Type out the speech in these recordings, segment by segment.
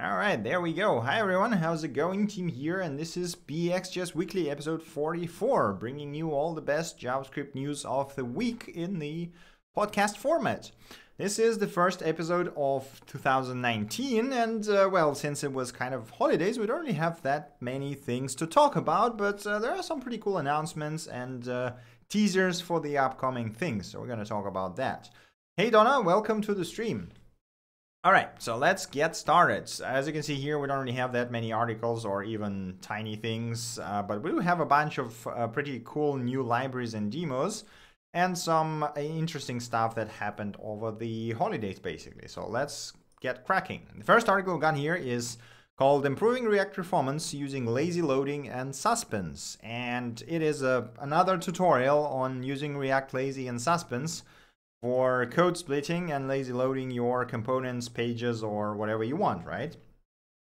All right, there we go. Hi everyone, how's it going? Tim here, and this is BXJS Weekly episode 44, bringing you all the best JavaScript news of the week in the podcast format. This is the first episode of 2019, and uh, well, since it was kind of holidays, we don't really have that many things to talk about, but uh, there are some pretty cool announcements and uh, teasers for the upcoming things, so we're going to talk about that. Hey Donna, welcome to the stream. All right, so let's get started. As you can see here, we don't really have that many articles or even tiny things, uh, but we do have a bunch of uh, pretty cool new libraries and demos and some uh, interesting stuff that happened over the holidays, basically. So let's get cracking. The first article we got here is called Improving React Performance Using Lazy Loading and Suspense. And it is a, another tutorial on using React Lazy and Suspense for code splitting and lazy loading your components, pages, or whatever you want, right?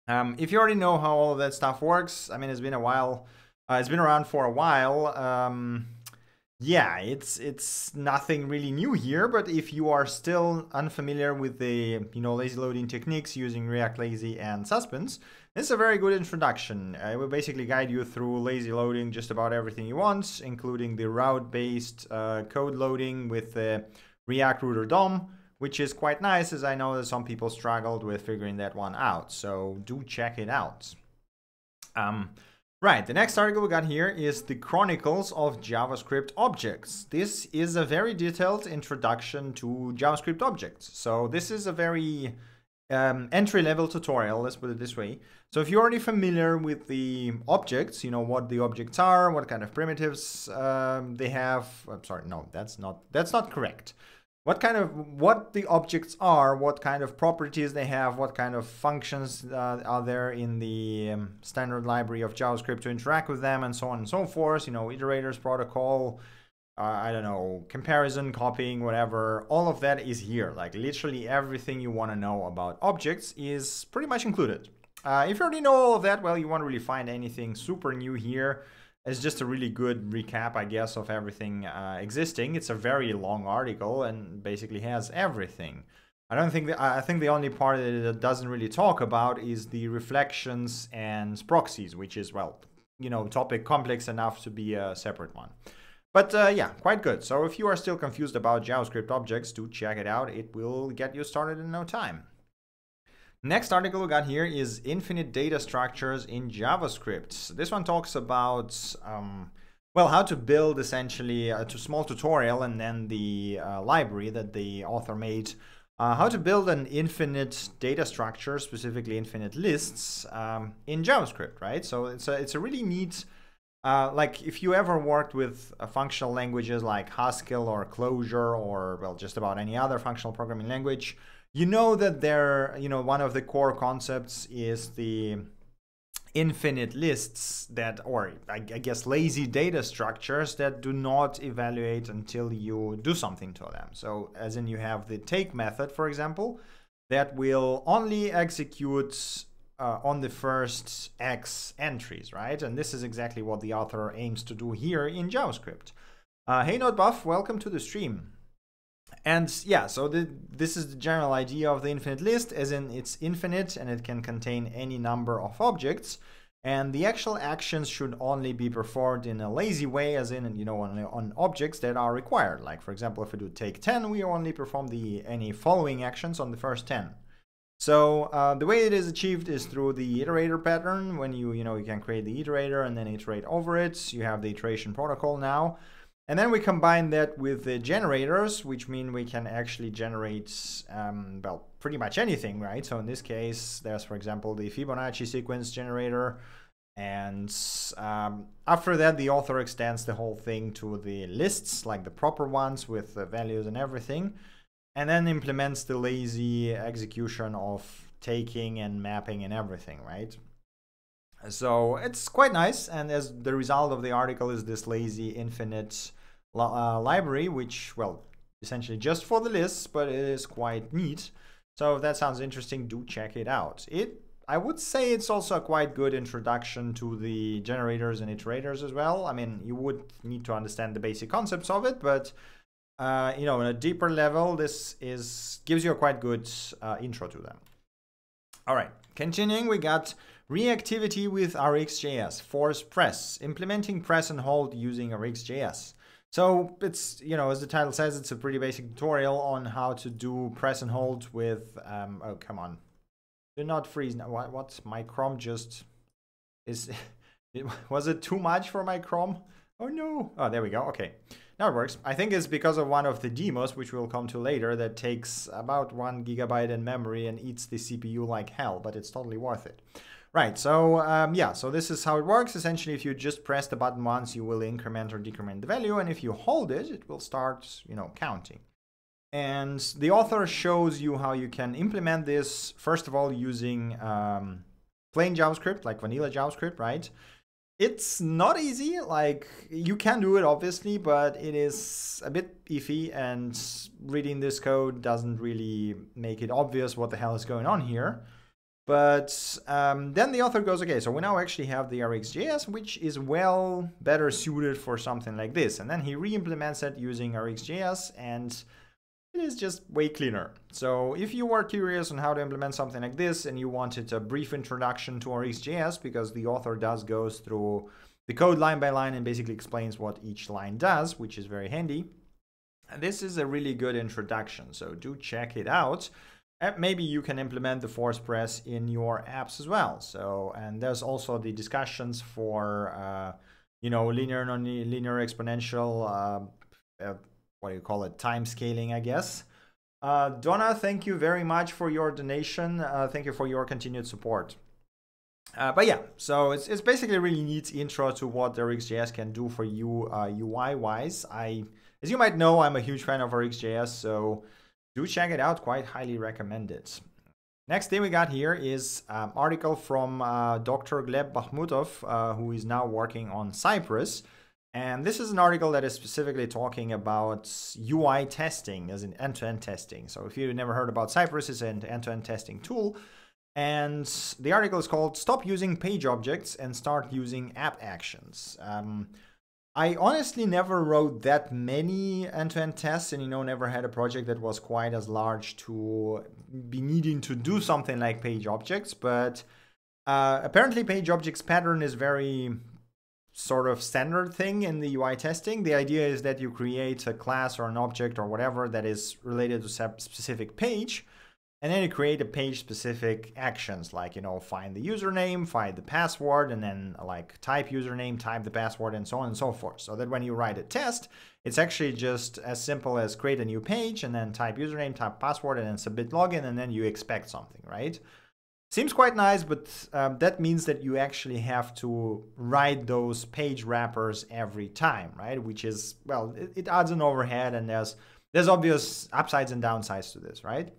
Um, if you already know how all of that stuff works, I mean, it's been a while, uh, it's been around for a while. Um, yeah, it's it's nothing really new here, but if you are still unfamiliar with the you know lazy loading techniques using React Lazy and Suspense, it's a very good introduction. It will basically guide you through lazy loading just about everything you want, including the route-based uh, code loading with the React Router DOM, which is quite nice as I know that some people struggled with figuring that one out. So do check it out. Um, right, the next article we got here is the Chronicles of JavaScript Objects. This is a very detailed introduction to JavaScript objects. So this is a very um, entry-level tutorial, let's put it this way. So if you're already familiar with the objects, you know what the objects are, what kind of primitives um, they have. I'm sorry, no, that's not that's not correct what kind of what the objects are what kind of properties they have what kind of functions uh, are there in the um, standard library of javascript to interact with them and so on and so forth you know iterators protocol uh, i don't know comparison copying whatever. All of that is here. Like literally everything you want to know about objects is pretty much included. Uh, if you already know all of that well you won't really find anything super new here it's just a really good recap, I guess, of everything uh, existing. It's a very long article and basically has everything. I don't think that, I think the only part that it doesn't really talk about is the reflections and proxies, which is well, you know, topic complex enough to be a separate one. But uh, yeah, quite good. So if you are still confused about JavaScript objects, do check it out. It will get you started in no time. Next article we got here is infinite data structures in JavaScript. This one talks about, um, well, how to build essentially a small tutorial and then the uh, library that the author made. Uh, how to build an infinite data structure, specifically infinite lists, um, in JavaScript, right? So it's a, it's a really neat, uh, like if you ever worked with uh, functional languages like Haskell or Clojure or, well, just about any other functional programming language, you know that there, you know, one of the core concepts is the infinite lists that, or I guess lazy data structures that do not evaluate until you do something to them. So as in you have the take method, for example, that will only execute uh, on the first X entries, right? And this is exactly what the author aims to do here in JavaScript. Uh, hey, NoteBuff, welcome to the stream. And yeah, so the, this is the general idea of the infinite list, as in it's infinite and it can contain any number of objects. And the actual actions should only be performed in a lazy way, as in, you know, on, on objects that are required. Like, for example, if we do take 10, we only perform the any following actions on the first 10. So uh, the way it is achieved is through the iterator pattern. When you, you know, you can create the iterator and then iterate over it. You have the iteration protocol now. And then we combine that with the generators, which mean we can actually generate, um, well, pretty much anything, right? So in this case, there's, for example, the Fibonacci sequence generator. And um, after that, the author extends the whole thing to the lists, like the proper ones with the values and everything, and then implements the lazy execution of taking and mapping and everything, right? So it's quite nice. And as the result of the article is this lazy infinite uh, library, which, well, essentially just for the lists, but it is quite neat. So if that sounds interesting, do check it out. It I would say it's also a quite good introduction to the generators and iterators as well. I mean, you would need to understand the basic concepts of it, but uh, you know, on a deeper level, this is gives you a quite good uh, intro to them. All right, continuing, we got reactivity with RxJS, force press, implementing press and hold using RxJS. So it's, you know, as the title says, it's a pretty basic tutorial on how to do press and hold with, um, oh, come on. Do not freeze now. What, what? My Chrome just is, it, was it too much for my Chrome? Oh no. Oh, there we go. Okay. Now it works. I think it's because of one of the demos, which we'll come to later, that takes about one gigabyte in memory and eats the CPU like hell, but it's totally worth it. Right, so um, yeah, so this is how it works. Essentially, if you just press the button once, you will increment or decrement the value, and if you hold it, it will start, you know, counting. And the author shows you how you can implement this, first of all, using um, plain JavaScript, like vanilla JavaScript, right? It's not easy, like, you can do it, obviously, but it is a bit iffy, and reading this code doesn't really make it obvious what the hell is going on here. But um, then the author goes, okay, so we now actually have the RxJS, which is well better suited for something like this. And then he re-implements it using RxJS, and it is just way cleaner. So if you are curious on how to implement something like this, and you wanted a brief introduction to RxJS, because the author does goes through the code line by line and basically explains what each line does, which is very handy. And this is a really good introduction, so do check it out maybe you can implement the force press in your apps as well. So, and there's also the discussions for, uh, you know, linear, non-linear, exponential, uh, uh, what do you call it, time scaling, I guess. Uh, Donna, thank you very much for your donation. Uh, thank you for your continued support. Uh, but yeah, so it's, it's basically a really neat intro to what RxJS can do for you UI wise. I, as you might know, I'm a huge fan of RxJS, so do check it out. Quite highly recommend it. Next thing we got here is an um, article from uh, Dr. Gleb Bakhmutov, uh, who is now working on Cypress. And this is an article that is specifically talking about UI testing as an end-to-end testing. So if you've never heard about Cypress, it's an end-to-end testing tool. And the article is called Stop Using Page Objects and Start Using App Actions. Um, I honestly never wrote that many end-to-end tests and you know never had a project that was quite as large to be needing to do something like page objects but uh, apparently page objects pattern is very sort of standard thing in the UI testing. The idea is that you create a class or an object or whatever that is related to a specific page and then you create a page specific actions like, you know, find the username, find the password, and then like type username, type the password, and so on and so forth. So that when you write a test, it's actually just as simple as create a new page and then type username, type password, and then submit login, and then you expect something, right? Seems quite nice, but um, that means that you actually have to write those page wrappers every time, right? Which is, well, it, it adds an overhead and there's, there's obvious upsides and downsides to this, right?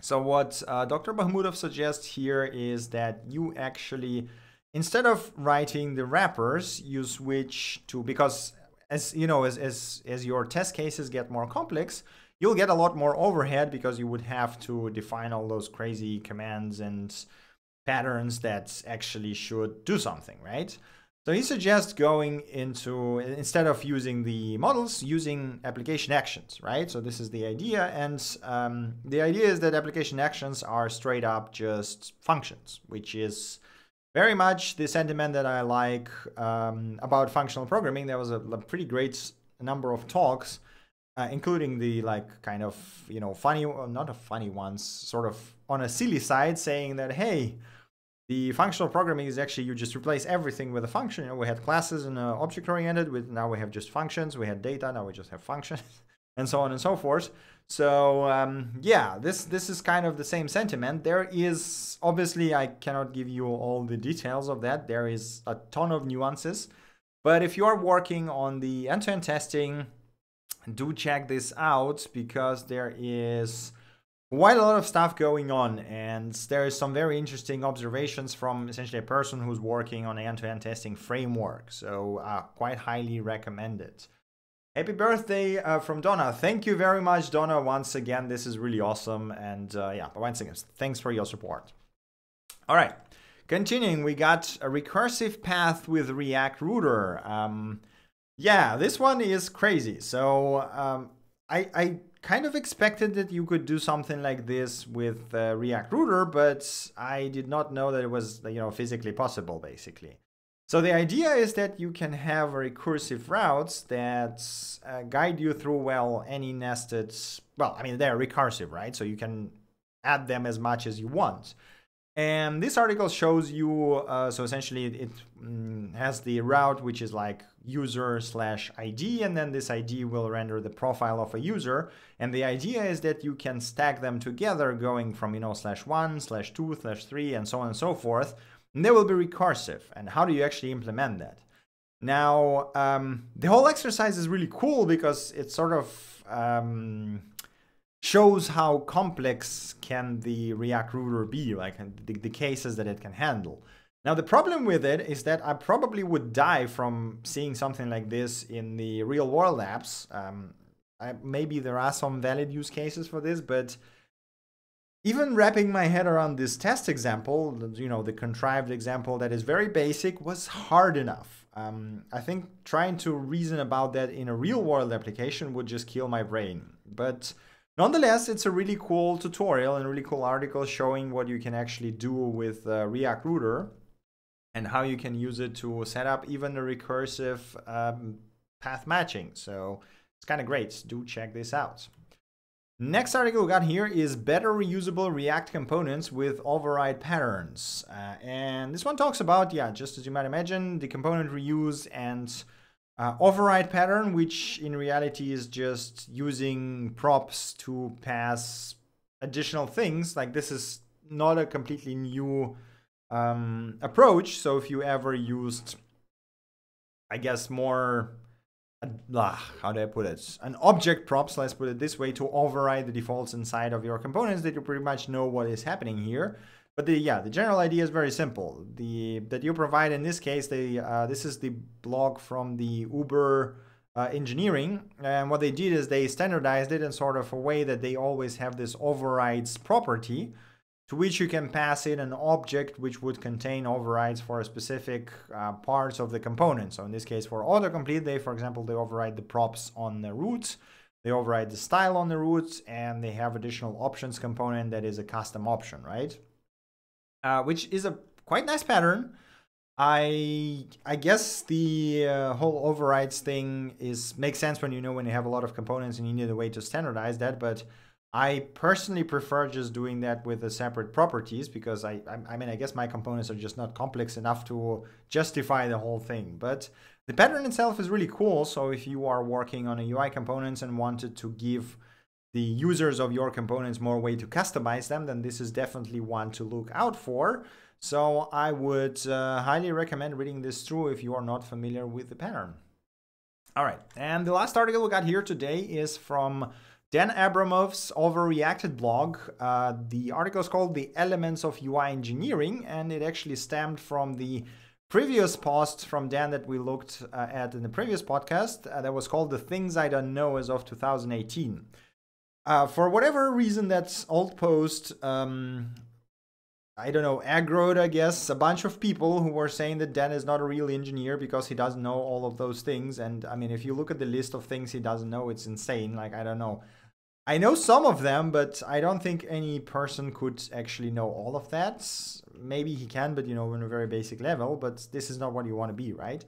So what uh, Dr. Bakhmutov suggests here is that you actually, instead of writing the wrappers, you switch to, because as you know, as, as, as your test cases get more complex, you'll get a lot more overhead because you would have to define all those crazy commands and patterns that actually should do something, right? So he suggests going into, instead of using the models, using application actions, right? So this is the idea. And um, the idea is that application actions are straight up just functions, which is very much the sentiment that I like um, about functional programming. There was a, a pretty great number of talks, uh, including the like kind of, you know, funny, not a funny ones, sort of on a silly side saying that, hey, the functional programming is actually you just replace everything with a function. You know, we had classes and uh, object oriented. With now we have just functions. We had data. Now we just have functions, and so on and so forth. So um, yeah, this this is kind of the same sentiment. There is obviously I cannot give you all the details of that. There is a ton of nuances, but if you are working on the end-to-end testing, do check this out because there is quite a lot of stuff going on and there is some very interesting observations from essentially a person who's working on an end-to-end testing framework so uh, quite highly recommended. Happy birthday uh, from donna. Thank you very much donna once again. This is really awesome and uh, yeah once again thanks for your support. All right continuing we got a recursive path with react router. Um, yeah this one is crazy. So um, I, I kind of expected that you could do something like this with uh, React Router, but I did not know that it was you know physically possible basically. So the idea is that you can have recursive routes that uh, guide you through well any nested well I mean they're recursive right so you can add them as much as you want. And this article shows you, uh, so essentially it, mm, has the route which is like user slash ID, and then this ID will render the profile of a user. And the idea is that you can stack them together going from, you know, slash one, slash two, slash three, and so on and so forth. And they will be recursive. And how do you actually implement that? Now, um, the whole exercise is really cool because it sort of, um, shows how complex can the React router be, like the, the cases that it can handle. Now, the problem with it is that I probably would die from seeing something like this in the real world apps. Um, I, maybe there are some valid use cases for this, but even wrapping my head around this test example, you know, the contrived example that is very basic, was hard enough. Um, I think trying to reason about that in a real world application would just kill my brain. But Nonetheless, it's a really cool tutorial and really cool article showing what you can actually do with uh, React Router and how you can use it to set up even a recursive um, path matching. So it's kind of great. Do check this out. Next article we got here is better reusable React components with override patterns. Uh, and this one talks about, yeah, just as you might imagine, the component reuse and uh, override pattern, which in reality is just using props to pass additional things. Like this is not a completely new um, approach. So if you ever used, I guess, more, uh, how do I put it? An object props, let's put it this way, to override the defaults inside of your components that you pretty much know what is happening here. But the yeah, the general idea is very simple. The that you provide in this case, the uh, this is the blog from the Uber uh, engineering, and what they did is they standardized it in sort of a way that they always have this overrides property, to which you can pass in an object which would contain overrides for specific uh, parts of the component. So in this case, for autocomplete, they for example they override the props on the root. They override the style on the roots and they have additional options component that is a custom option, right? uh, which is a quite nice pattern. I I guess the uh, whole overrides thing is makes sense when you know when you have a lot of components and you need a way to standardize that. But I personally prefer just doing that with the separate properties because I, I mean I guess my components are just not complex enough to justify the whole thing. But the pattern itself is really cool. So if you are working on a UI components and wanted to give the users of your components more way to customize them, then this is definitely one to look out for. So I would uh, highly recommend reading this through if you are not familiar with the pattern. All right, and the last article we got here today is from Dan Abramov's Overreacted blog. Uh, the article is called The Elements of UI Engineering, and it actually stemmed from the previous post from Dan that we looked uh, at in the previous podcast uh, that was called The Things I Don't Know as of 2018. Uh, for whatever reason, that's old post. Um, I don't know, aggroed, I guess, a bunch of people who were saying that Dan is not a real engineer because he doesn't know all of those things. And I mean, if you look at the list of things he doesn't know, it's insane. Like, I don't know. I know some of them, but I don't think any person could actually know all of that. Maybe he can, but you know, on a very basic level. But this is not what you want to be, right?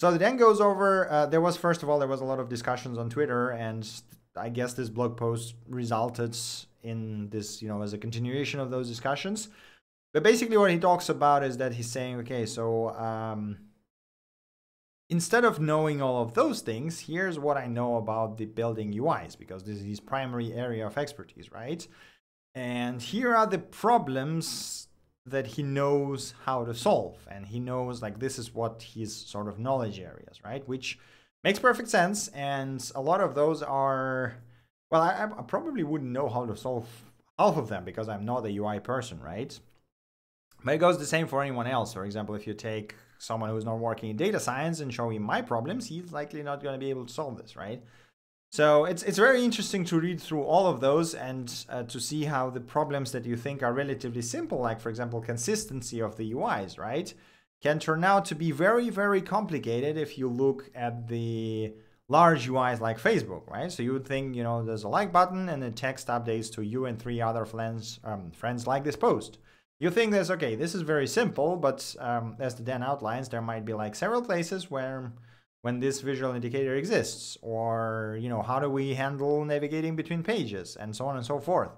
So the Dan goes over. Uh, there was first of all, there was a lot of discussions on Twitter, and I guess this blog post resulted in this, you know, as a continuation of those discussions. But basically, what he talks about is that he's saying, okay, so um, instead of knowing all of those things, here's what I know about the building UIs, because this is his primary area of expertise, right? And here are the problems that he knows how to solve. And he knows, like, this is what his sort of knowledge areas, right? Which Makes perfect sense, and a lot of those are, well, I, I probably wouldn't know how to solve half of them because I'm not a UI person, right? But it goes the same for anyone else. For example, if you take someone who's not working in data science and show him my problems, he's likely not going to be able to solve this, right? So it's it's very interesting to read through all of those and uh, to see how the problems that you think are relatively simple, like for example consistency of the UIs, right? can turn out to be very, very complicated if you look at the large UIs like Facebook, right? So you would think, you know, there's a like button and then text updates to you and three other friends, um, friends like this post. You think there's, okay, this is very simple, but um, as the Dan outlines, there might be like several places where when this visual indicator exists, or, you know, how do we handle navigating between pages and so on and so forth.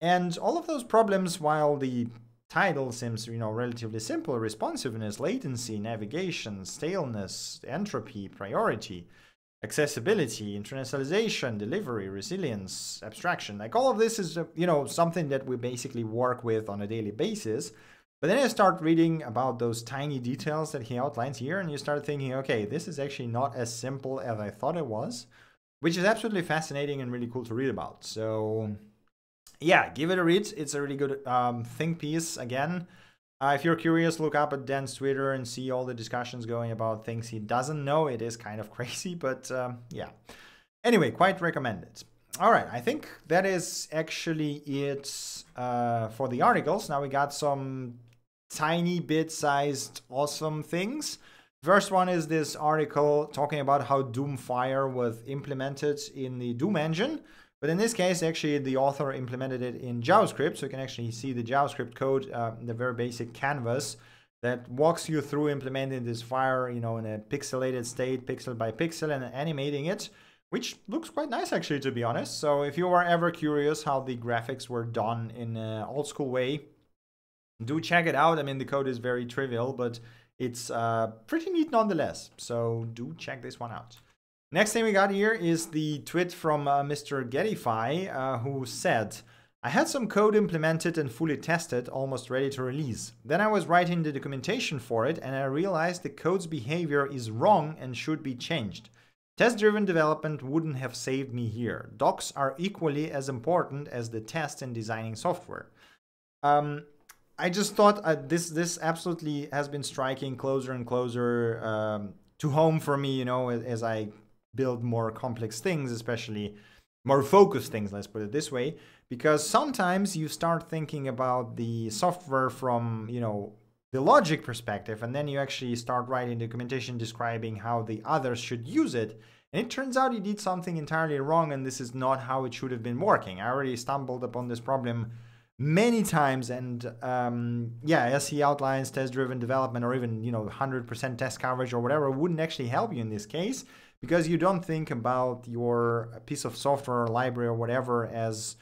And all of those problems, while the title seems, you know, relatively simple, responsiveness, latency, navigation, staleness, entropy, priority, accessibility, internationalization, delivery, resilience, abstraction. Like all of this is, uh, you know, something that we basically work with on a daily basis. But then I start reading about those tiny details that he outlines here, and you start thinking, okay, this is actually not as simple as I thought it was, which is absolutely fascinating and really cool to read about. So, yeah, give it a read. It's a really good um, think piece. Again, uh, if you're curious, look up at Dan's Twitter and see all the discussions going about things he doesn't know. It is kind of crazy, but um, yeah. Anyway, quite recommended. All right, I think that is actually it uh, for the articles. Now we got some tiny bit-sized awesome things. First one is this article talking about how Doomfire was implemented in the Doom engine. But in this case, actually, the author implemented it in JavaScript, so you can actually see the JavaScript code, uh, the very basic canvas that walks you through implementing this fire, you know, in a pixelated state, pixel by pixel, and animating it, which looks quite nice, actually, to be honest. So if you are ever curious how the graphics were done in an old school way, do check it out. I mean, the code is very trivial, but it's uh, pretty neat nonetheless. So do check this one out. Next thing we got here is the tweet from uh, Mr. Getify, uh, who said, I had some code implemented and fully tested, almost ready to release. Then I was writing the documentation for it and I realized the code's behavior is wrong and should be changed. Test-driven development wouldn't have saved me here. Docs are equally as important as the test in designing software. Um, I just thought uh, this this absolutely has been striking closer and closer um, to home for me, you know, as I build more complex things, especially more focused things, let's put it this way, because sometimes you start thinking about the software from, you know, the logic perspective, and then you actually start writing documentation describing how the others should use it. And it turns out you did something entirely wrong, and this is not how it should have been working. I already stumbled upon this problem many times and um, yeah as he outlines test driven development or even you know 100% test coverage or whatever wouldn't actually help you in this case because you don't think about your piece of software or library or whatever as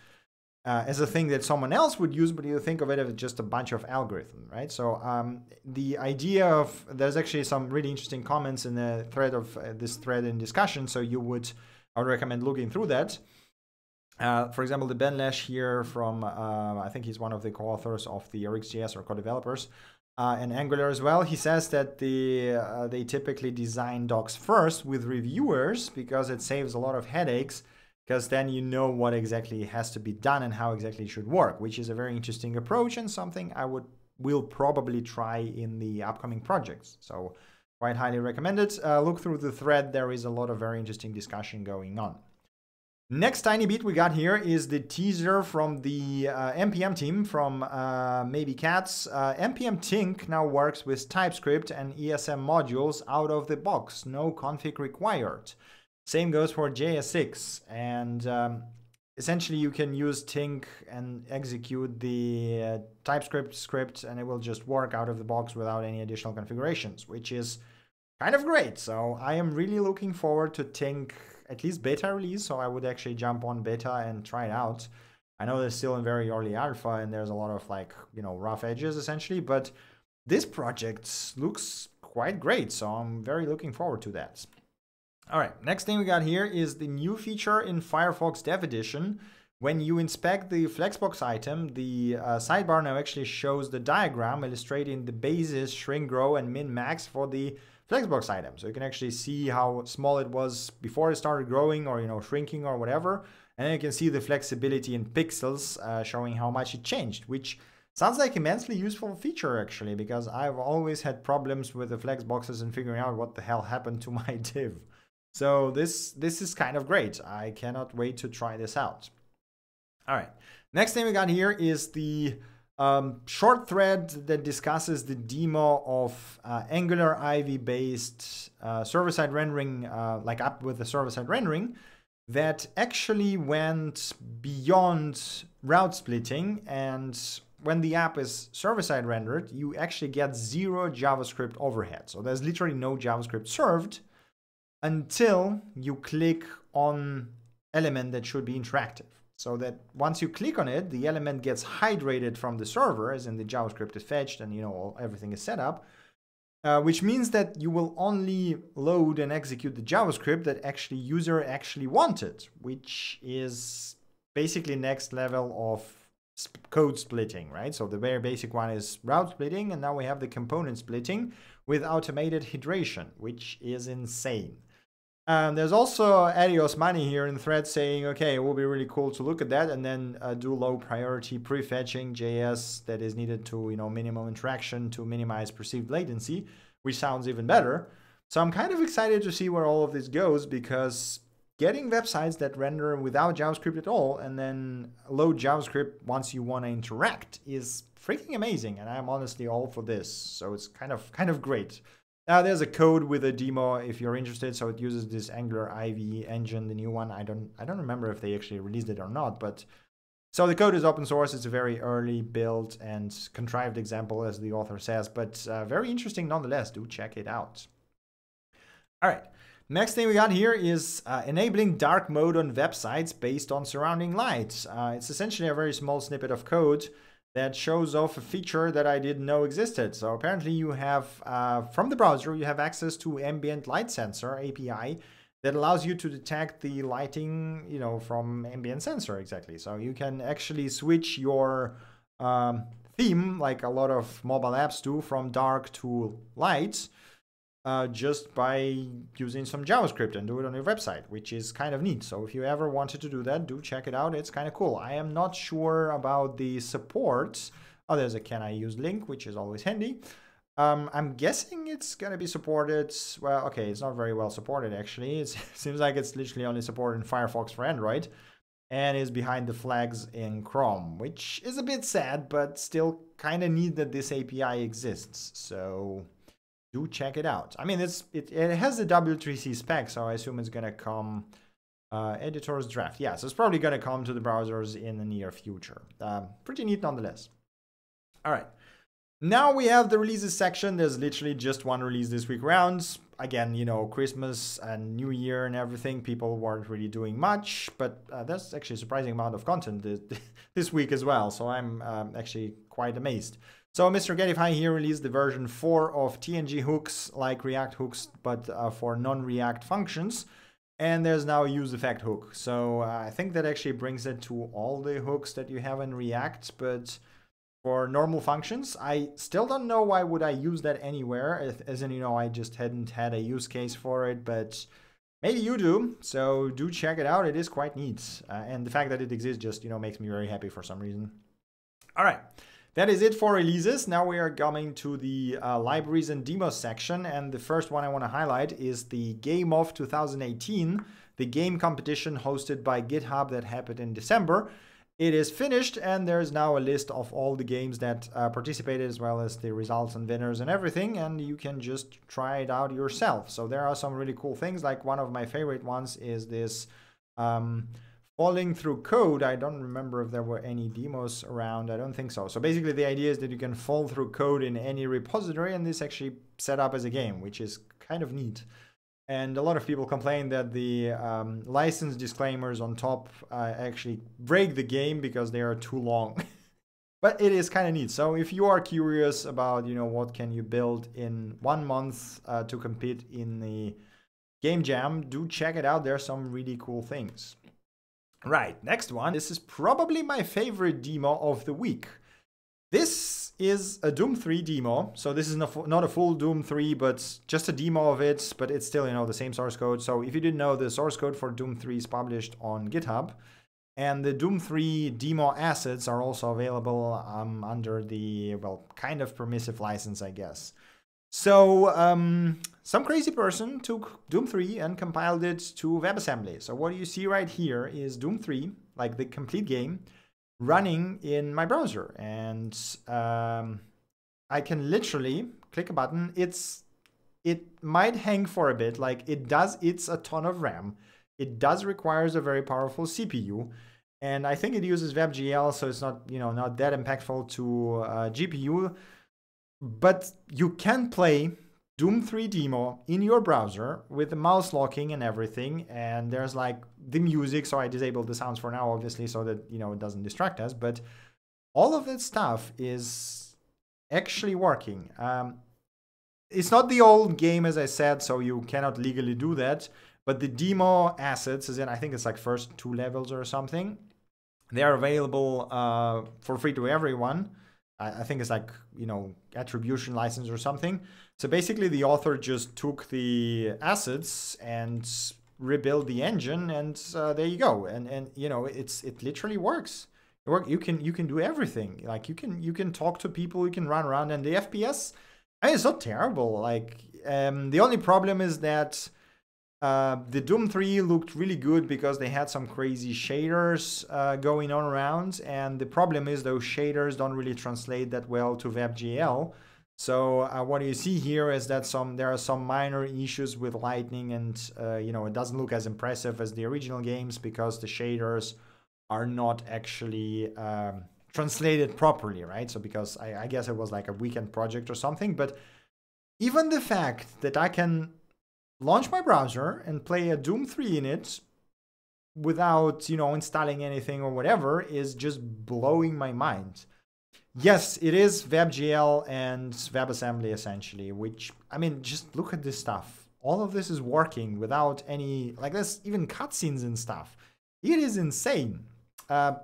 uh, as a thing that someone else would use, but you think of it as just a bunch of algorithm, right? So um, the idea of there's actually some really interesting comments in the thread of uh, this thread in discussion. So you would I would recommend looking through that. Uh, for example, the Ben Lesh here from uh, I think he's one of the co-authors of the RxJS or co-developers uh, and Angular as well. He says that the uh, they typically design docs first with reviewers because it saves a lot of headaches because then you know what exactly has to be done and how exactly it should work, which is a very interesting approach and something I would will probably try in the upcoming projects. So quite highly recommended. Uh, look through the thread. There is a lot of very interesting discussion going on. Next tiny bit we got here is the teaser from the uh, npm team from uh, maybekatz. Uh, npm Tink now works with TypeScript and ESM modules out of the box, no config required. Same goes for JS6, and um, essentially you can use Tink and execute the uh, TypeScript script, and it will just work out of the box without any additional configurations, which is kind of great. So I am really looking forward to Tink at least beta release, so I would actually jump on beta and try it out. I know they're still in very early alpha and there's a lot of like, you know, rough edges essentially, but this project looks quite great, so I'm very looking forward to that. All right, next thing we got here is the new feature in Firefox Dev Edition. When you inspect the Flexbox item, the uh, sidebar now actually shows the diagram illustrating the basis, shrink, grow, and min max for the Flexbox item. So you can actually see how small it was before it started growing or you know shrinking or whatever. And you can see the flexibility in pixels uh, showing how much it changed, which sounds like immensely useful feature actually, because I've always had problems with the Flexboxes and figuring out what the hell happened to my div. So this this is kind of great. I cannot wait to try this out. All right. Next thing we got here is the Um, short thread that discusses the demo of uh, Angular Ivy based uh, server side rendering, uh, like up with the server side rendering, that actually went beyond route splitting. And when the app is server side rendered, you actually get zero JavaScript overhead. So there's literally no JavaScript served until you click on element that should be interactive. So that once you click on it, the element gets hydrated from the server, as in the JavaScript is fetched and you know everything is set up. Uh, which means that you will only load and execute the JavaScript that actually user actually wanted, which is basically next level of code splitting, right? So the very basic one is route splitting, and now we have the component splitting with automated hydration, which is insane. Um, there's also Addy Osmani here in thread saying, okay, it will be really cool to look at that and then uh, do low priority prefetching JS that is needed to, you know, minimum interaction to minimize perceived latency, which sounds even better. So I'm kind of excited to see where all of this goes because getting websites that render without JavaScript at all and then load JavaScript once you want to interact is freaking amazing. And I'm honestly all for this. So it's kind of kind of great. Now there's a code with a demo if you're interested. So it uses this Angular Ivy engine, the new one. I don't I don't remember if they actually released it or not, but so the code is open source. It's a very early built and contrived example, as the author says, but uh, very interesting nonetheless. Do check it out. All right. Next thing we got here is uh, enabling dark mode on websites based on surrounding light. Uh, it's essentially a very small snippet of code that shows off a feature that I didn't know existed. So apparently you have, uh, from the browser, you have access to ambient light sensor API that allows you to detect the lighting, you know, from ambient sensor exactly. So you can actually switch your um, theme, like a lot of mobile apps do, from dark to light uh, just by using some JavaScript and do it on your website, which is kind of neat. So if you ever wanted to do that, do check it out. It's kind of cool. I am not sure about the supports. Oh, there's a can I use link, which is always handy. Um, I'm guessing it's to be supported. Well, okay, it's not very well supported actually. It seems like it's literally only supported in Firefox for Android and is behind the flags in Chrome, which is a bit sad, but still kind of neat that this API exists. So do check it out. I mean, it's it, it has the W3C spec, so I assume it's gonna come. Uh, editor's draft, yeah, so it's probably gonna come to the browsers in the near future. Um, pretty neat nonetheless. All right, now we have the releases section. There's literally just one release this week rounds. Again, you know, Christmas and New Year and everything, people weren't really doing much, but uh, there's actually a surprising amount of content this, this week as well. So I'm um, actually quite amazed. So Mr. Getify here released the version 4 of TNG hooks like React hooks, but uh, for non-React functions. And there's now a use effect hook. So uh, I think that actually brings it to all the hooks that you have in React, but for normal functions, I still don't know why would I use that anywhere, as in, you know, I just hadn't had a use case for it, but maybe you do. So do check it out. It is quite neat. Uh, and the fact that it exists just, you know, makes me very happy for some reason. All right. That is it for releases. Now we are coming to the uh, libraries and demos section. And the first one I want to highlight is the Game Off 2018, the game competition hosted by GitHub that happened in December. It is finished and there's now a list of all the games that uh, participated as well as the results and winners and everything and you can just try it out yourself. So there are some really cool things like one of my favorite ones is this um, falling through code. I don't remember if there were any demos around. I don't think so. So basically the idea is that you can fall through code in any repository and this actually set up as a game, which is kind of neat. And a lot of people complain that the um, license disclaimers on top uh, actually break the game because they are too long. but it is kind of neat. So if you are curious about, you know, what can you build in one month uh, to compete in the game jam, do check it out. There are some really cool things. Right, next one. This is probably my favorite demo of the week. This is a Doom 3 demo. So this is not a full Doom 3, but just a demo of it, but it's still, you know, the same source code. So if you didn't know, the source code for Doom 3 is published on GitHub. And the Doom 3 demo assets are also available um, under the, well, kind of permissive license, I guess. So um, some crazy person took Doom 3 and compiled it to WebAssembly. So what you see right here is Doom 3, like the complete game, running in my browser. And um, I can literally click a button. It's it might hang for a bit, like it does. It's a ton of RAM. It does requires a very powerful CPU, and I think it uses WebGL, so it's not you know not that impactful to uh, GPU. But you can play Doom 3 demo in your browser with the mouse locking and everything. And there's like the music. So I disabled the sounds for now, obviously, so that, you know, it doesn't distract us. But all of that stuff is actually working. Um, it's not the old game, as I said, so you cannot legally do that. But the demo assets, is in, I think it's like first two levels or something. They are available uh, for free to everyone. I, I think it's like, you know, attribution license or something. So basically, the author just took the assets and rebuilt the engine, and uh, there you go. And and you know, it's it literally works. It work. You can you can do everything. Like you can you can talk to people. You can run around, and the FPS. I mean, it's not terrible. Like um, the only problem is that. Uh, the Doom 3 looked really good because they had some crazy shaders uh, going on around, and the problem is those shaders don't really translate that well to WebGL. So uh, what you see here is that some there are some minor issues with lightning and uh, you know it doesn't look as impressive as the original games because the shaders are not actually um, translated properly, right? So because I, I guess it was like a weekend project or something, but even the fact that I can launch my browser and play a Doom 3 in it without you know installing anything or whatever is just blowing my mind. Yes, it is WebGL and WebAssembly essentially, which, I mean, just look at this stuff. All of this is working without any, like there's even cutscenes and stuff. It is insane. Uh,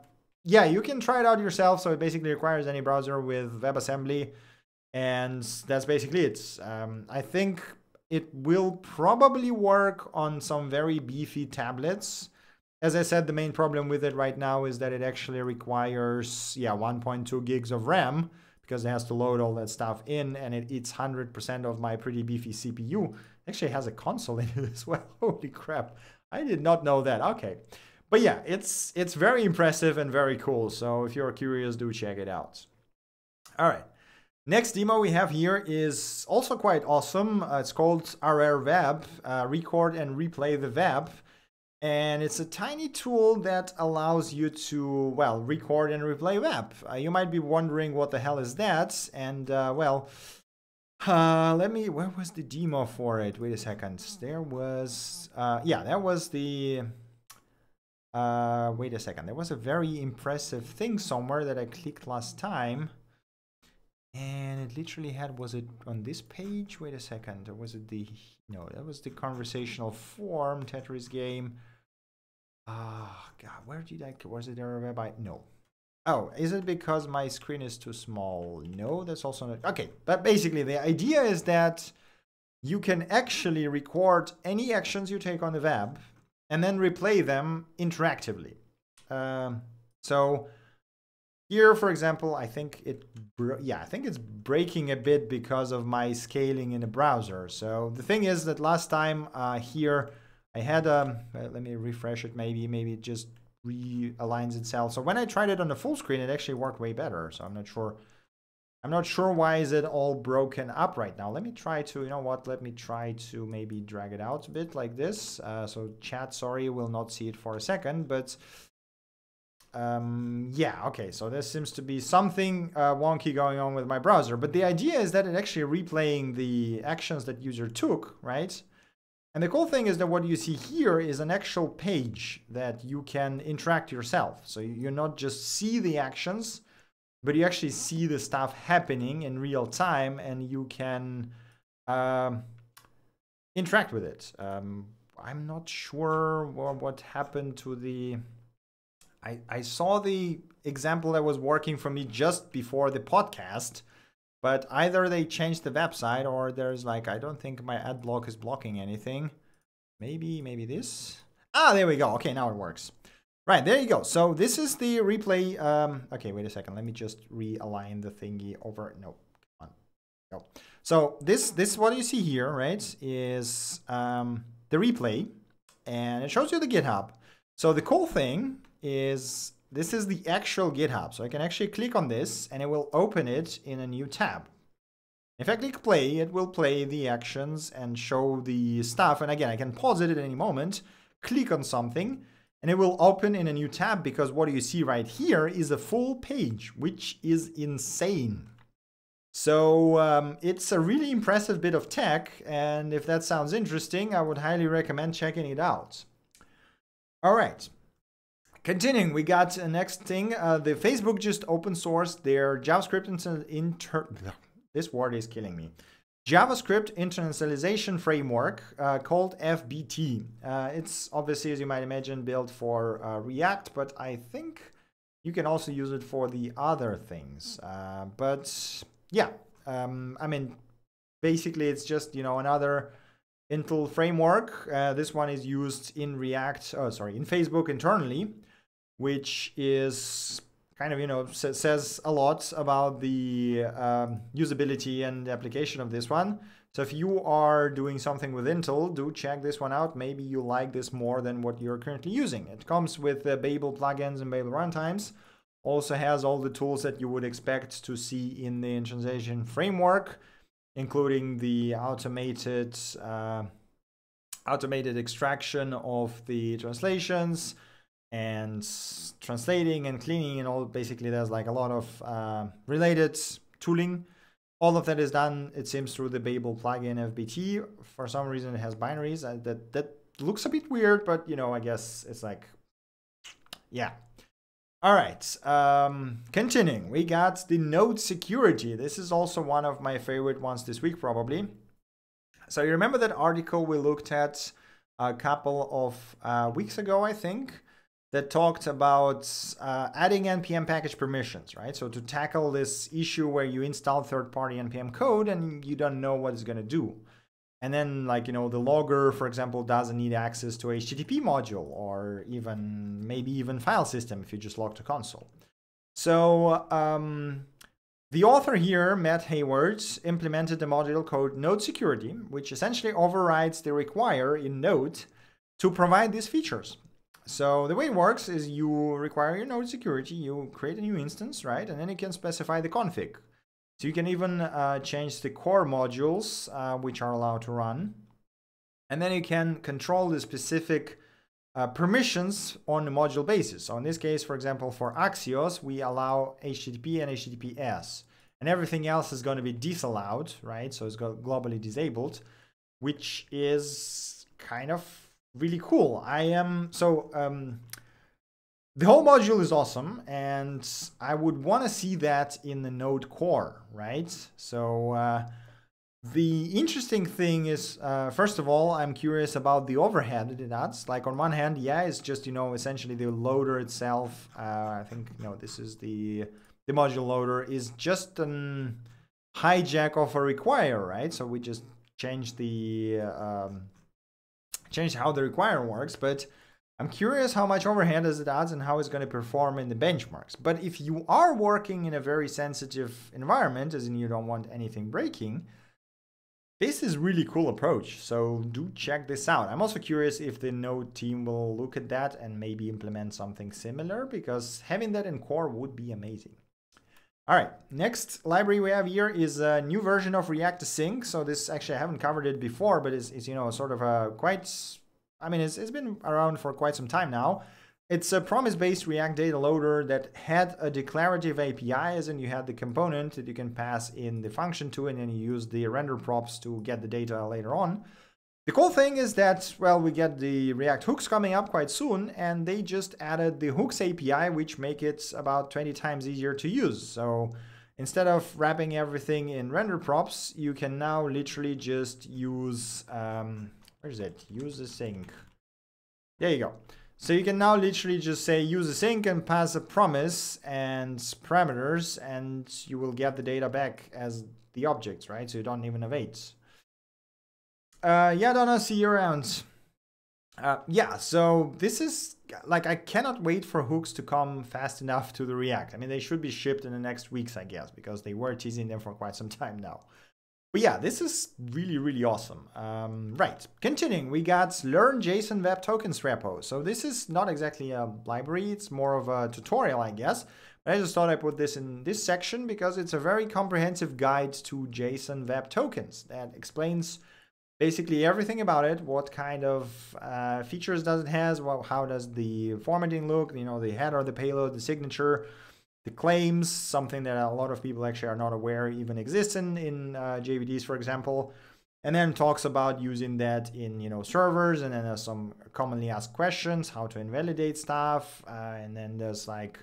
yeah, you can try it out yourself. So it basically requires any browser with WebAssembly. And that's basically it. Um, I think it will probably work on some very beefy tablets as I said, the main problem with it right now is that it actually requires, yeah, 1.2 gigs of RAM because it has to load all that stuff in and it eats 100% of my pretty beefy CPU. Actually has a console in it as well. Holy crap. I did not know that. Okay. But yeah, it's it's very impressive and very cool. So if you're curious, do check it out. All right. Next demo we have here is also quite awesome. Uh, it's called rrweb, uh, record and replay the web. And it's a tiny tool that allows you to, well, record and replay web. Uh, you might be wondering what the hell is that? And, uh, well, uh, let me, where was the demo for it? Wait a second. There was, uh, yeah, that was the, uh, wait a second. There was a very impressive thing somewhere that I clicked last time. And it literally had, was it on this page? Wait a second. Or was it the, no, that was the conversational form Tetris game. God, where did I, was it there a web no. Oh, is it because my screen is too small? No, that's also not, okay. But basically the idea is that you can actually record any actions you take on the web and then replay them interactively. Um, so here, for example, I think it, yeah, I think it's breaking a bit because of my scaling in the browser. So the thing is that last time uh, here, I had, um, let me refresh it maybe, maybe it just realigns itself. So when I tried it on the full screen, it actually worked way better. So I'm not sure, I'm not sure why is it all broken up right now. Let me try to, you know what, let me try to maybe drag it out a bit like this. Uh, so chat, sorry, will not see it for a second, but um, yeah, okay, so there seems to be something uh, wonky going on with my browser. But the idea is that it actually replaying the actions that user took, right? And the cool thing is that what you see here is an actual page that you can interact yourself. So you not just see the actions, but you actually see the stuff happening in real time and you can uh, interact with it. Um, I'm not sure what happened to the... I, I saw the example that was working for me just before the podcast, but either they changed the website or there's like, I don't think my ad block is blocking anything. Maybe, maybe this. Ah, there we go. Okay, now it works. Right, there you go. So this is the replay. Um, okay, wait a second. Let me just realign the thingy over. No, come on. Go. So this, this what you see here, right, is um, the replay. And it shows you the GitHub. So the cool thing is this is the actual GitHub. So I can actually click on this and it will open it in a new tab. If I click play, it will play the actions and show the stuff. And again, I can pause it at any moment, click on something, and it will open in a new tab because what you see right here is a full page, which is insane. So um, it's a really impressive bit of tech. And if that sounds interesting, I would highly recommend checking it out. All right. Continuing, we got next thing. Uh, the Facebook just open sourced their JavaScript inter this word is killing me. JavaScript internationalization framework uh, called FBT. Uh, it's obviously, as you might imagine, built for uh, React, but I think you can also use it for the other things. Uh, but yeah, um, I mean, basically, it's just you know another Intel framework. This one is used in React. Oh, sorry, in Facebook internally, which is kind of you know says a lot about the um, usability and application of this one. So if you are doing something with Intel, do check this one out. Maybe you like this more than what you're currently using. It comes with uh, Babel plugins and Babel runtimes. Also has all the tools that you would expect to see in the intranslation framework, including the automated uh, automated extraction of the translations, and translating and cleaning and all basically there's like a lot of uh, related tooling. All of that is done it seems through the babel plugin fbt for some reason it has binaries uh, that that looks a bit weird but you know i guess it's like yeah. All right um continuing. We got the node security. This is also one of my favorite ones this week probably. So you remember that article we looked at a couple of uh, weeks ago i think that talked about uh, adding npm package permissions, right? So to tackle this issue where you install third-party npm code and you don't know what it's going to do. And then, like, you know, the logger, for example, doesn't need access to HTTP module or even maybe even file system if you just log to console. So um, the author here, Matt Hayward, implemented the module called Node Security, which essentially overrides the require in Node to provide these features. So the way it works is you require your node security, you create a new instance, right? And then you can specify the config. So you can even uh, change the core modules, uh, which are allowed to run. And then you can control the specific uh, permissions on a module basis. So in this case, for example, for Axios, we allow HTTP and HTTPS. And everything else is going to be disallowed, right? So it's globally disabled, which is kind of really cool. I am so um, the whole module is awesome, and I would want to see that in the Node core, right? So uh, the interesting thing is, uh, first of all, I'm curious about the overhead it adds. Like on one hand, yeah, it's just you know essentially the loader itself. Uh, I think you know this is the the module loader is just an hijack of a require, right? So we just change the um, change how the require works, but I'm curious how much overhead does it adds and how it's going to perform in the benchmarks. But if you are working in a very sensitive environment, as in you don't want anything breaking, this is really cool approach. So do check this out. I'm also curious if the Node team will look at that and maybe implement something similar because having that in core would be amazing. All right, next library we have here is a new version of React Async. So this actually I haven't covered it before, but it's, it's you know sort of a quite, I mean it's, it's been around for quite some time now. It's a promise-based React data loader that had a declarative API, as in you had the component that you can pass in the function to, and then you use the render props to get the data later on. The cool thing is that, well, we get the React hooks coming up quite soon, and they just added the hooks API, which make it about 20 times easier to use. So instead of wrapping everything in render props, you can now literally just use, um, where is it? Use async There you go. So you can now literally just say use async and pass a promise and parameters, and you will get the data back as the objects, right? So you don't even await. Uh, yeah, Donna, see you around. Uh, yeah, so this is like I cannot wait for hooks to come fast enough to the React. I mean, they should be shipped in the next weeks, I guess, because they were teasing them for quite some time now. But yeah, this is really, really awesome. Um, right, continuing, we got Learn JSON Web Tokens repo. So this is not exactly a library, it's more of a tutorial, I guess. But I just thought I put this in this section because it's a very comprehensive guide to JSON Web Tokens that explains basically everything about it. What kind of uh, features does it has? Well, how does the formatting look? You know, the header, the payload, the signature, the claims, something that a lot of people actually are not aware even exists in, in uh, JWTs, for example. And then talks about using that in you know servers, and then there's some commonly asked questions, how to invalidate stuff, uh, and then there's like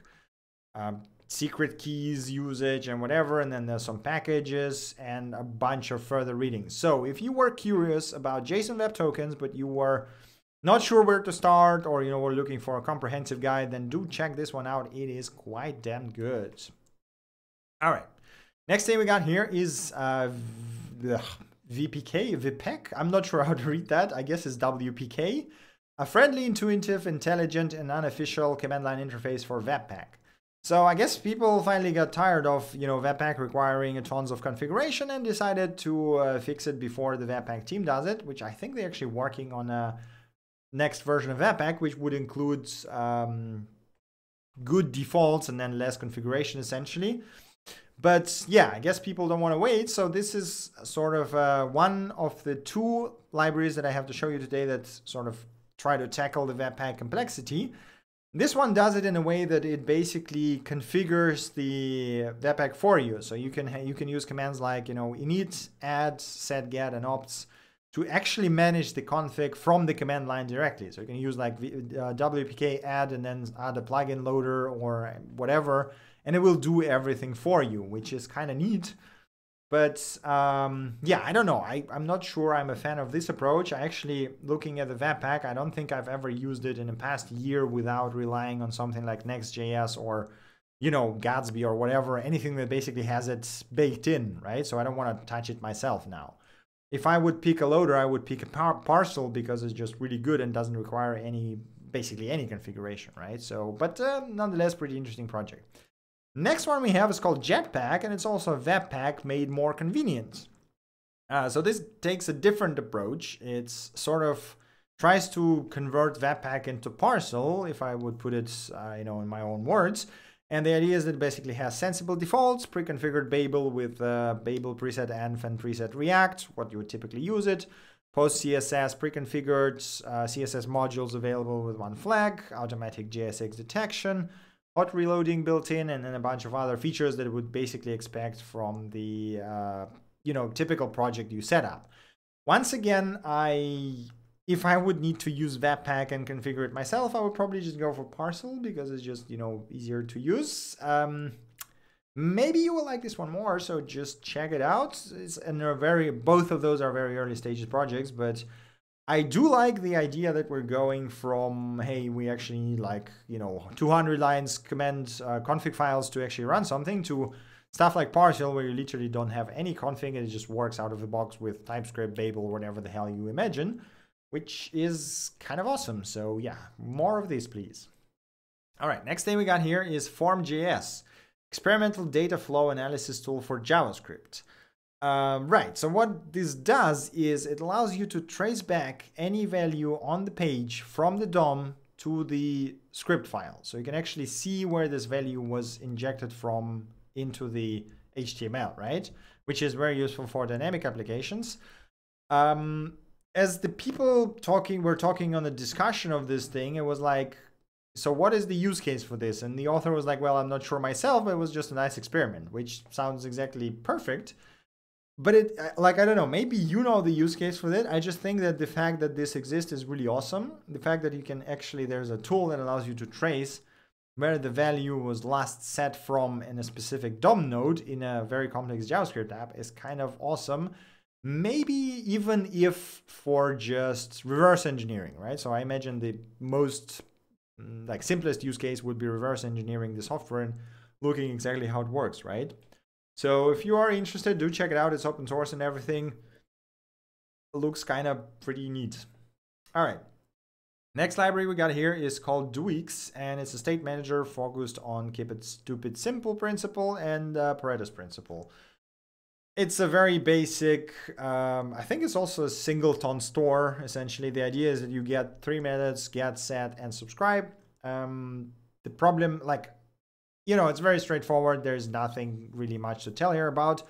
um, secret keys usage and whatever, and then there's some packages and a bunch of further readings. So if you were curious about JSON Web Tokens, but you were not sure where to start or you know we're looking for a comprehensive guide then do check this one out. It is quite damn good. All right. Next thing we got here is uh the vpk vpec i'm not sure how to read that. I guess it's wpk a friendly intuitive intelligent and unofficial command line interface for webpack so I guess people finally got tired of you know Webpack requiring tons of configuration and decided to uh, fix it before the Webpack team does it, which I think they're actually working on a next version of Webpack, which would include um, good defaults and then less configuration essentially. But yeah, I guess people don't want to wait. So this is sort of uh, one of the two libraries that I have to show you today that sort of try to tackle the Webpack complexity. This one does it in a way that it basically configures the Webpack for you. So you can you can use commands like you know init, add, set, get, and opts to actually manage the config from the command line directly. So you can use like uh, wpk add and then add a plugin loader or whatever, and it will do everything for you, which is kind of neat. But um, yeah, I don't know. I, I'm not sure I'm a fan of this approach. I actually, looking at the Webpack, I don't think I've ever used it in the past year without relying on something like Next.js or, you know, Gatsby or whatever, anything that basically has it baked in, right? So I don't want to touch it myself now if I would pick a loader, I would pick a par parcel because it's just really good and doesn't require any, basically any configuration, right? So, but uh, nonetheless, pretty interesting project. Next one we have is called Jetpack, and it's also a Webpack made more convenient. Uh, so this takes a different approach. It's sort of tries to convert Webpack into parcel, if I would put it, uh, you know, in my own words. And the idea is that it basically has sensible defaults, pre-configured Babel with uh, Babel preset env and preset React, what you would typically use it, post CSS pre-configured, uh, CSS modules available with one flag, automatic JSX detection, hot reloading built in, and then a bunch of other features that would basically expect from the uh, you know typical project you set up. Once again, I if I would need to use Webpack and configure it myself, I would probably just go for Parcel because it's just, you know, easier to use. Um, maybe you will like this one more, so just check it out. It's, and they're very, both of those are very early stages projects, but I do like the idea that we're going from, hey, we actually need like, you know, 200 lines command uh, config files to actually run something to stuff like parcel where you literally don't have any config and it just works out of the box with TypeScript, Babel, whatever the hell you imagine which is kind of awesome. So yeah, more of these, please. All right, next thing we got here is FromJS, experimental data flow analysis tool for JavaScript. Um, right, so what this does is it allows you to trace back any value on the page from the DOM to the script file. So you can actually see where this value was injected from into the HTML, right? Which is very useful for dynamic applications. Um, as the people talking were talking on the discussion of this thing, it was like, so what is the use case for this? And the author was like, well, I'm not sure myself, it was just a nice experiment, which sounds exactly perfect. But it, like, I don't know, maybe you know the use case for that. I just think that the fact that this exists is really awesome. The fact that you can actually, there's a tool that allows you to trace where the value was last set from in a specific DOM node in a very complex JavaScript app is kind of awesome maybe even if for just reverse engineering, right? So I imagine the most mm, like simplest use case would be reverse engineering the software and looking exactly how it works, right? So if you are interested, do check it out. It's open source and everything. It looks kind of pretty neat. All right. Next library we got here is called Duix, and it's a state manager focused on keep it stupid simple principle and uh, Pareto's principle. it's a very basic, um, I think it's also a singleton store, essentially. The idea is that you get three methods, get, set, and subscribe. Um, the problem, like, you know, it's very straightforward. There's nothing really much to tell here about.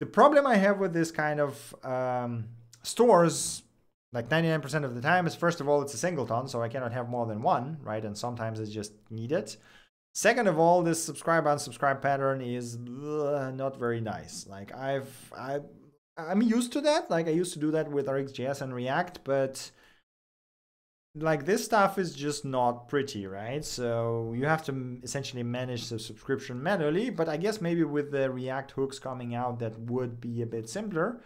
The problem I have with this kind of um, stores, like 99% of the time, is first of all, it's a singleton, so I cannot have more than one, right? And sometimes it's just needed. Second of all, this subscribe unsubscribe pattern is uh, not very nice. Like I've I I'm used to that. Like I used to do that with RxJS and React, but like this stuff is just not pretty, right? So you have to essentially manage the subscription manually, but I guess maybe with the React hooks coming out that would be a bit simpler.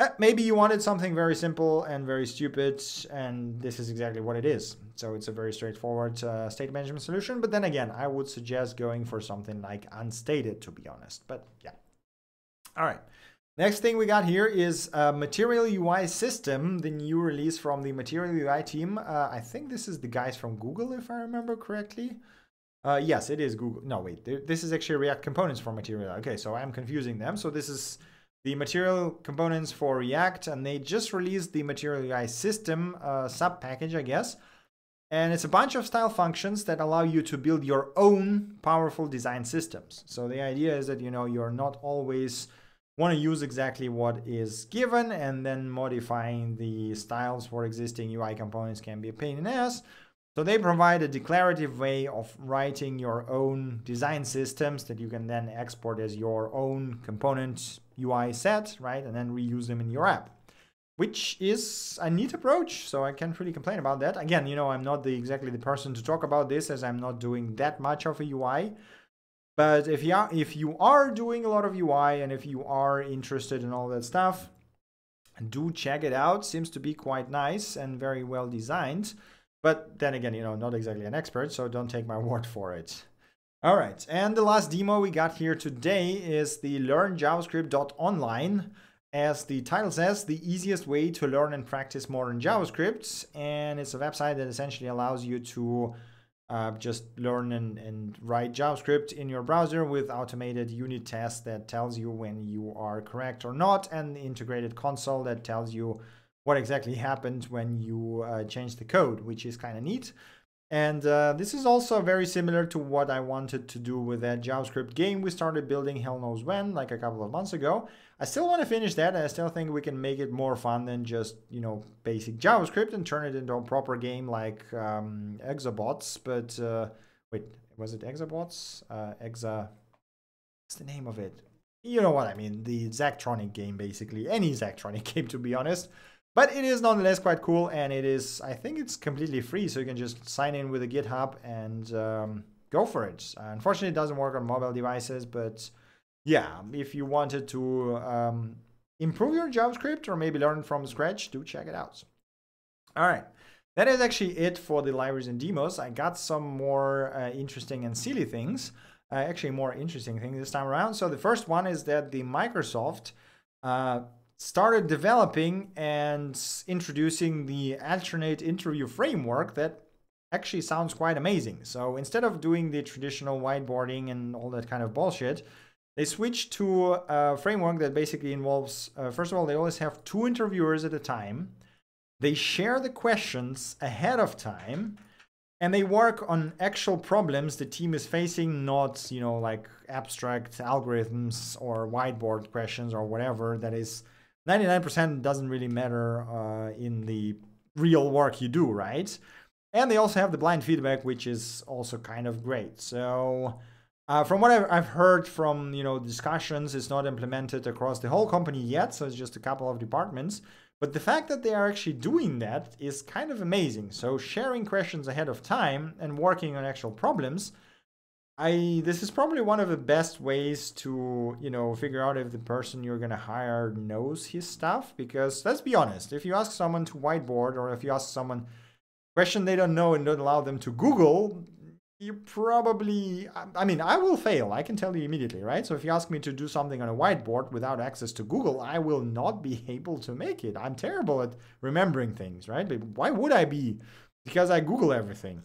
Uh, maybe you wanted something very simple and very stupid, and this is exactly what it is. So it's a very straightforward uh, state management solution. But then again, I would suggest going for something like unstated, to be honest. But yeah. All right. Next thing we got here is Material UI System, the new release from the Material UI team. Uh, I think this is the guys from Google, if I remember correctly. Uh, yes, it is Google. No, wait, this is actually React Components for Material. Okay, so I'm confusing them. So this is the material components for React, and they just released the Material UI system uh, sub package, I guess. And it's a bunch of style functions that allow you to build your own powerful design systems. So the idea is that you know you're not always want to use exactly what is given, and then modifying the styles for existing UI components can be a pain in the ass. So they provide a declarative way of writing your own design systems that you can then export as your own component UI set, right? And then reuse them in your app, which is a neat approach. So I can't really complain about that. Again, you know, I'm not the exactly the person to talk about this as I'm not doing that much of a UI. But if you are, if you are doing a lot of UI and if you are interested in all that stuff, do check it out. Seems to be quite nice and very well designed. But then again, you know, not exactly an expert, so don't take my word for it. All right, and the last demo we got here today is the Learn JavaScript.online. As the title says, the easiest way to learn and practice modern JavaScript. And it's a website that essentially allows you to uh, just learn and, and write JavaScript in your browser with automated unit tests that tells you when you are correct or not, and integrated console that tells you what exactly happened when you uh, change the code, which is kind of neat. And uh, this is also very similar to what I wanted to do with that JavaScript game we started building hell knows when, like a couple of months ago. I still want to finish that. I still think we can make it more fun than just, you know, basic JavaScript and turn it into a proper game like um, Exabots. But uh, wait, was it Exabots? Uh, Exa, what's the name of it? You know what I mean, the Zachtronic game, basically. Any Zachtronic game, to be honest. But it is nonetheless quite cool, and it is, I think it's completely free, so you can just sign in with a GitHub and um, go for it. Uh, unfortunately, it doesn't work on mobile devices, but yeah, if you wanted to um, improve your JavaScript or maybe learn from scratch, do check it out. All right. That is actually it for the libraries and demos. I got some more uh, interesting and silly things, uh, actually more interesting things this time around. So the first one is that the Microsoft uh, started developing and introducing the alternate interview framework that actually sounds quite amazing. So instead of doing the traditional whiteboarding and all that kind of bullshit, they switched to a framework that basically involves, uh, first of all, they always have two interviewers at a time. They share the questions ahead of time and they work on actual problems the team is facing, not, you know, like abstract algorithms or whiteboard questions or whatever that is 99% doesn't really matter uh, in the real work you do, right? And they also have the blind feedback, which is also kind of great. So uh, from what I've, I've heard from you know discussions, it's not implemented across the whole company yet, so it's just a couple of departments. But the fact that they are actually doing that is kind of amazing. So sharing questions ahead of time and working on actual problems I this is probably one of the best ways to, you know, figure out if the person you're to hire knows his stuff because let's be honest, if you ask someone to whiteboard or if you ask someone question they don't know and don't allow them to Google, you probably I mean, I will fail. I can tell you immediately, right? So if you ask me to do something on a whiteboard without access to Google, I will not be able to make it. I'm terrible at remembering things, right? But why would I be? Because I Google everything.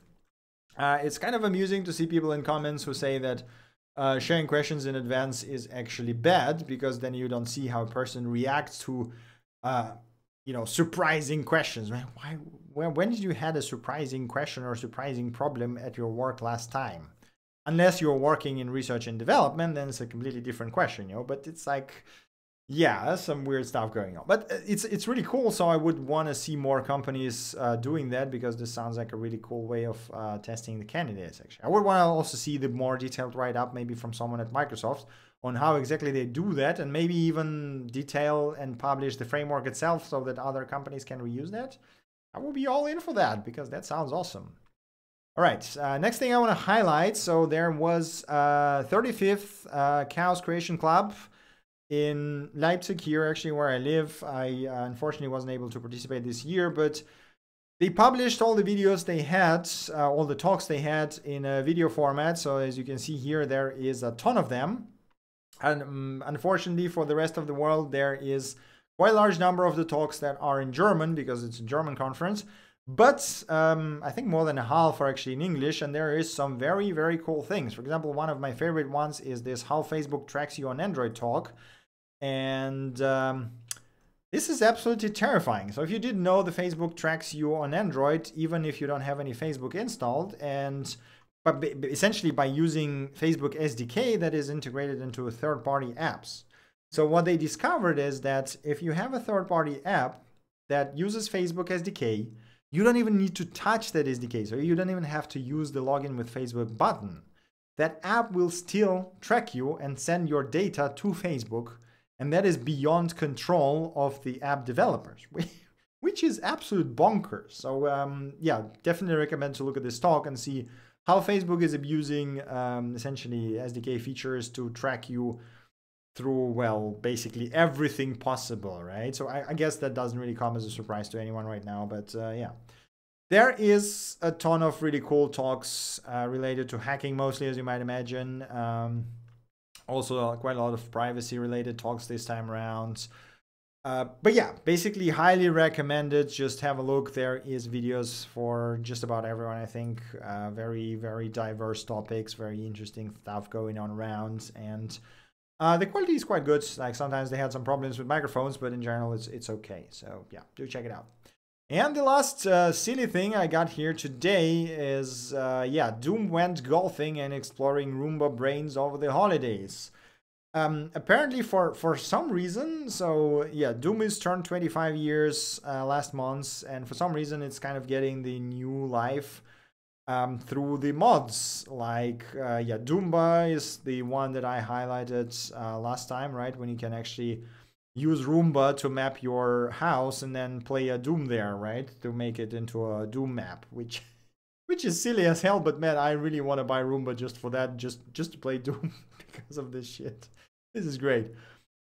Uh, it's kind of amusing to see people in comments who say that uh, sharing questions in advance is actually bad because then you don't see how a person reacts to, uh, you know, surprising questions. Why? When, when did you had a surprising question or surprising problem at your work last time? Unless you're working in research and development, then it's a completely different question, you know. But it's like yeah, some weird stuff going on. But uh, it's it's really cool. So I would want to see more companies uh, doing that because this sounds like a really cool way of uh, testing the candidates. Actually, I would want to also see the more detailed write up, maybe from someone at Microsoft, on how exactly they do that, and maybe even detail and publish the framework itself so that other companies can reuse that. I will be all in for that because that sounds awesome. All right, uh, next thing I want to highlight. So there was 35th uh, Chaos Creation Club in Leipzig here, actually where I live. I uh, unfortunately wasn't able to participate this year, but they published all the videos they had, uh, all the talks they had in a video format. So as you can see here, there is a ton of them. And um, unfortunately for the rest of the world, there is quite a large number of the talks that are in German because it's a German conference. But um, I think more than a half are actually in English, and there is some very, very cool things. For example, one of my favorite ones is this How Facebook Tracks You on Android talk and um, this is absolutely terrifying. So if you didn't know, the Facebook tracks you on Android, even if you don't have any Facebook installed, and but essentially by using Facebook SDK that is integrated into third-party apps. So what they discovered is that if you have a third-party app that uses Facebook SDK, you don't even need to touch that SDK. So you don't even have to use the login with Facebook button. That app will still track you and send your data to Facebook and that is beyond control of the app developers, which is absolute bonkers. So um, yeah, definitely recommend to look at this talk and see how Facebook is abusing um, essentially SDK features to track you through well basically everything possible, right? So I, I guess that doesn't really come as a surprise to anyone right now, but uh, yeah. There is a ton of really cool talks uh, related to hacking, mostly as you might imagine. Um, also uh, quite a lot of privacy related talks this time around. Uh, but yeah, basically highly recommended. Just have a look. There is videos for just about everyone. I think uh, very very diverse topics, very interesting stuff going on around, and uh, the quality is quite good. Like sometimes they had some problems with microphones, but in general it's it's okay. So yeah, do check it out. And the last uh, silly thing I got here today is, uh, yeah, Doom went golfing and exploring Roomba brains over the holidays. Um, apparently for, for some reason, so yeah, Doom is turned 25 years uh, last month, and for some reason it's kind of getting the new life um, through the mods. Like, uh, yeah, Doomba is the one that I highlighted uh, last time, right? When you can actually use Roomba to map your house and then play a Doom there, right? To make it into a Doom map, which which is silly as hell, but man, I really want to buy Roomba just for that, just just to play Doom because of this shit. This is great.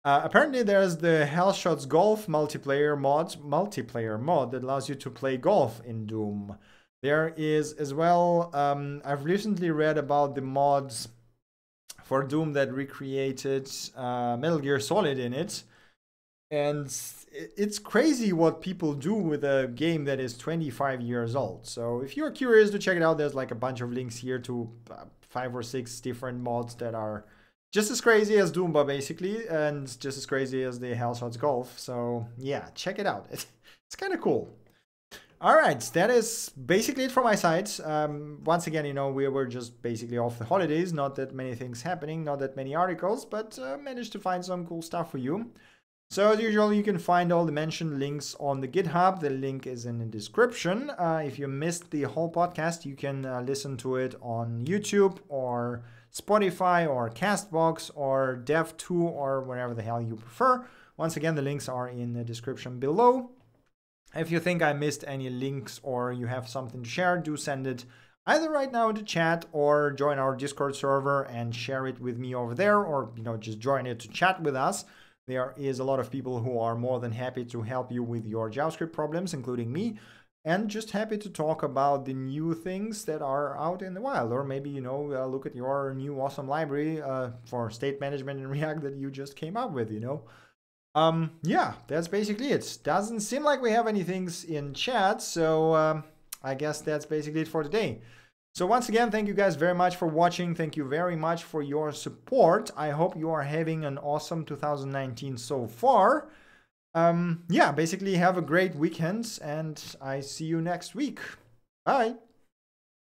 Uh, apparently, there's the Hellshots Golf multiplayer mod, multiplayer mod that allows you to play golf in Doom. There is as well. Um, I've recently read about the mods for Doom that recreated uh, Metal Gear Solid in it and it's crazy what people do with a game that is 25 years old. So if you're curious to check it out, there's like a bunch of links here to uh, five or six different mods that are just as crazy as Doomba basically, and just as crazy as the Hellshots Golf. So yeah, check it out. It's, kind of cool. All right, that is basically it from my side. Um, once again, you know, we were just basically off the holidays. Not that many things happening, not that many articles, but uh, managed to find some cool stuff for you. So as usual, you can find all the mentioned links on the GitHub. The link is in the description. Uh, if you missed the whole podcast, you can uh, listen to it on YouTube or Spotify or Castbox or dev.to or wherever the hell you prefer. Once again, the links are in the description below. If you think I missed any links or you have something to share, do send it either right now in the chat or join our Discord server and share it with me over there or you know just join it to chat with us. There is a lot of people who are more than happy to help you with your JavaScript problems, including me, and just happy to talk about the new things that are out in the wild. Or maybe, you know, uh, look at your new awesome library uh, for state management in React that you just came up with, you know. Um, yeah, that's basically it. Doesn't seem like we have any things in chat, so um, I guess that's basically it for today. So once again, thank you guys very much for watching. Thank you very much for your support. I hope you are having an awesome 2019 so far. Um, yeah, basically have a great weekend and I see you next week. Bye.